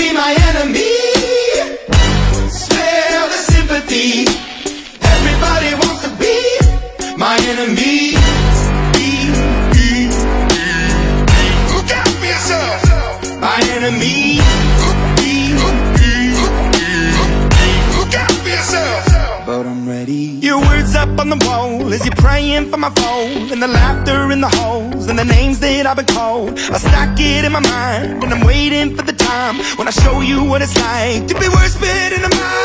be my enemy. Spare the sympathy. Everybody wants to be my enemy. Look out for yourself. My enemy. Look out for yourself. But I'm ready. Your words up on the wall As you're praying for my phone And the laughter in the halls And the names that I've been called. I stack it in my mind And I'm waiting for the time. When I show you what it's like To be worse bit in the mind.